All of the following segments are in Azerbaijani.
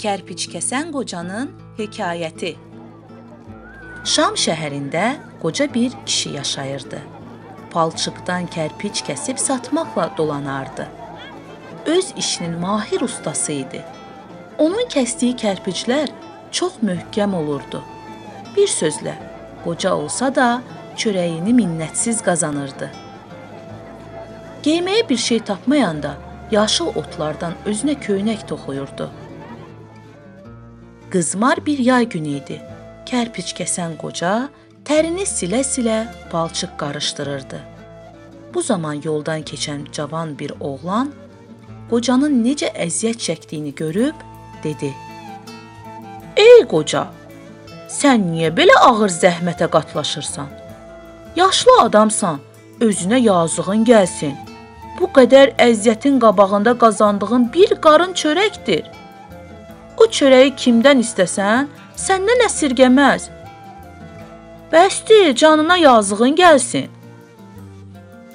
Kərpiç kəsən qocanın hekayəti. Şam şəhərində qoca bir kişi yaşayırdı. Palçıqdan kərpiç kəsib satmaqla dolanardı. Öz işinin mahir ustası idi. Onun kəsdiyi kərpiclər çox möhkəm olurdu. Bir sözlə, qoca olsa da çörəyini minnətsiz qazanırdı. Geyməyə bir şey tapmayanda yaşıl otlardan özünə köynək toxuyurdu. Qızmar bir yay günü idi. Kərpiç kəsən qoca tərini silə-silə palçıq qarışdırırdı. Bu zaman yoldan keçən cavan bir oğlan qocanın necə əziyyət çəkdiyini görüb dedi: "Ey qoca, sən niyə belə ağır zəhmətə qatlaşırsan? Yaşlı adamsan, özünə yazığın gəlsin. Bu qədər əziyyətin qabağında qazandığın bir qarın çörəkdir. O çörəyi kimdən istəsən, səndən əsirgəməz. Bəsdir, canına yazığın gəlsin.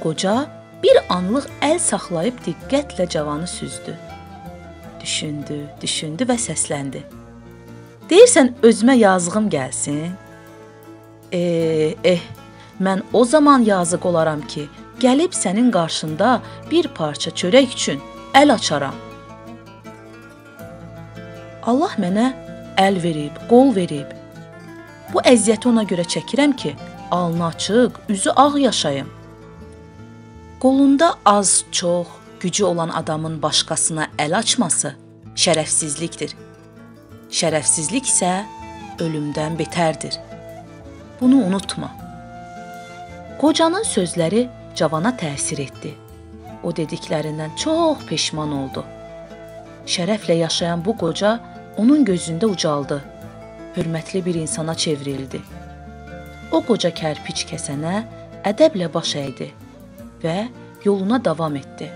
Qoca bir anlıq əl saxlayıb diqqətlə cavanı süzdü. Düşündü, düşündü və səsləndi. Deyirsən özümə yazığım gəlsin? Eh, eh, mən o zaman yazıq olaram ki, gəlib sənin qarşında bir parça çörək üçün əl açaram. Allah mənə əl verib, qol verib. Bu əziyyəti ona görə çəkirəm ki, alnı açıq, üzü ağ yaşayım. Qolunda az-çox gücü olan adamın başqasına əl açması şərəfsizlikdir. Şərəfsizlik isə ölümdən betərdir. Bunu unutma. Qocanın sözləri cavana təsir etdi. O dediklərindən çox peşman oldu. Şərəflə yaşayan bu qoca onun gözündə ucaldı. Hörmətli bir insana çevrildi. O qoca kərpiç kəsənə ədəblə baş əydi və yoluna davam etdi.